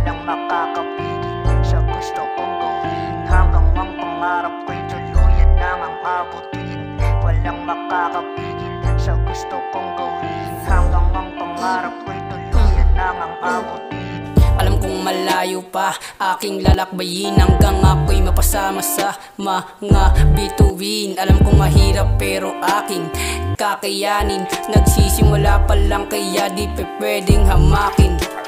Walang makakapigil. Sa gusto kong gawin. Hanggang ang pangarap ko'y tuluyan nang ang abutin Walang makakapigil. Sa gusto kong gawin. Hanggang ang pangarap ko'y tuluyan nang ang abutin Alam kong malayo pa aking lalakbayin Hanggang ako'y mapasama sa mga bituin. Alam kong mahirap pero aking kakayanin. Nagsisimula pa lang kaya di pe pwedeng hamakin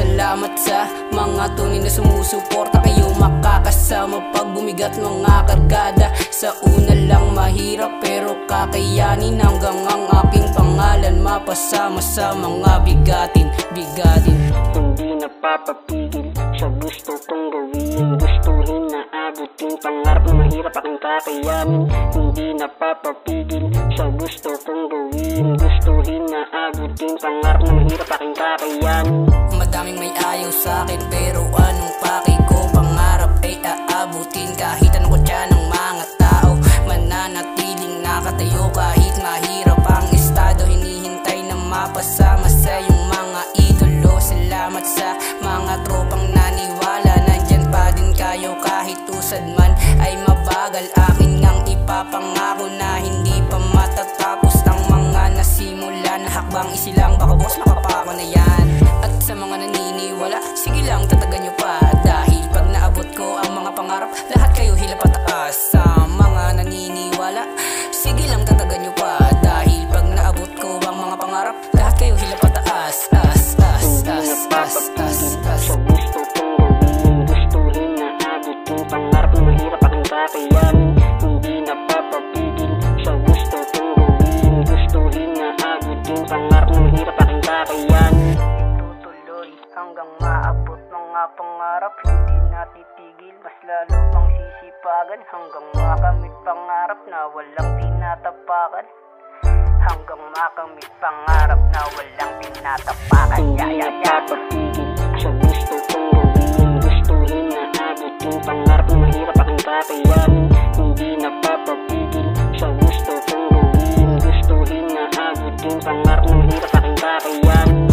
Salamat sa mga tunay na sumusuporta Kayo. Makakasama pag bumigat mga kargada. Sa una lang mahirap pero kakayanin Hanggang ang aking pangalan mapasama sa mga bigatin Bigatin. Hindi napapapigil sa gusto kong gawin. Gustuhin na abutin Pangarap na mahirap aking kakayanin. Hindi napapapigil sa gusto kong gawin. Gustuhin na abutin Pangarap na mahirap aking kakayanin may ayaw sa akin pero anong paki ko? Pangarap ay aabutin kahit anong kutya ng mga tao. Mananatiling nakatayo kahit mahirap ang estado. Hinihintay na mapasama sa iyong mga idolo. Salamat sa mga tropang naniwala. Nandyan pa din kayo kahit usad man ay mabagal. Akin ngang ipapangako na abutin Pangarap na mahirap aking kakayanin Hindi napapapigil sa gusto kong gawin. Gustuhin na abutin Pangarap na mahirap aking kakayanin Tutuloy hanggang maabot mga pangarap. Hindi natitigil, mas lalo pang sisipagan. Hanggang makamit pangarap na walang tinatapakan. Hanggang makamit pangarap na walang tinatapakan. Hindi Yeah, yeah, abutin Pangarap na mahirap